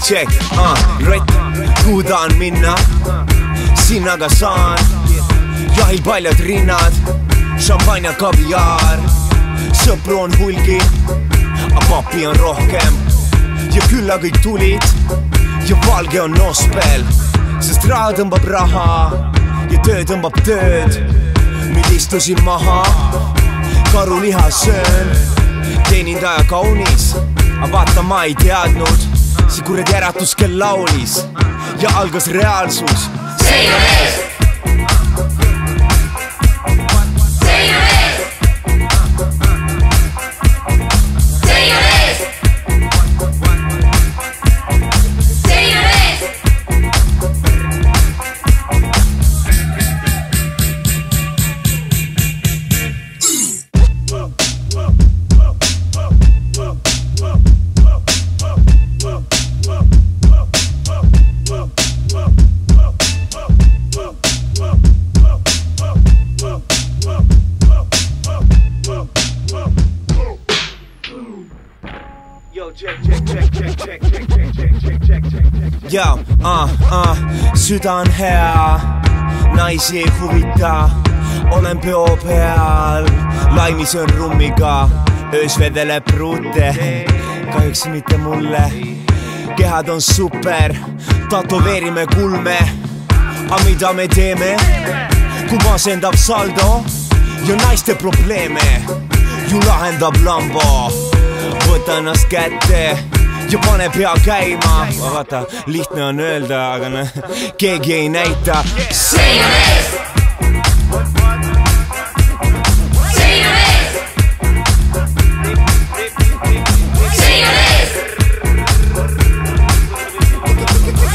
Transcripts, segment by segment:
Check, check, uh, rett, kuhu tahan minna? sinnaga saan, jahil paljad rinnad, šampanja, kaviaar, sõpru on hulgi, aga papi on rohkem. Ja külla kõik tulid ja valge on nospel, sest raha tõmbab raha ja töö tõmbab tööd. nüüd istusin maha, karuliha söön, teenindaja kaunis, aga vaata, ma ei teadnud, see kuradi äratuskell laulis ja algas reaalsus. Joo, uh, uh, süda on hea, naisi ei huvita, olen peo peal, laimi söön rummiga, öös vedeleb ruute, kahjuks mitte mulle. kehad on super, tätoveerime kulme, aga mida me teeme, kui masendab saldo ja naiste probleeme ju lahendab Lambo võta ennast kätte ja pane pea käima. vaata, lihtne on öelda, aga noh, keegi ei näita. seina ees. seina ees. seina ees.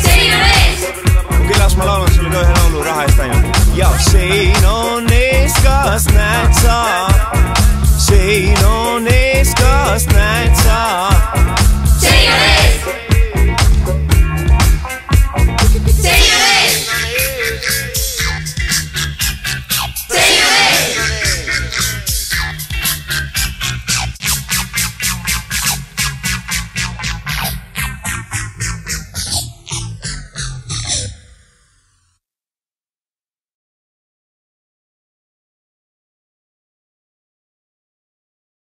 seina ees. okei, las ma laulan sulle ka ühe laulu raha eest ainult. ja sein on ees, kas näed sa? sein on. last night.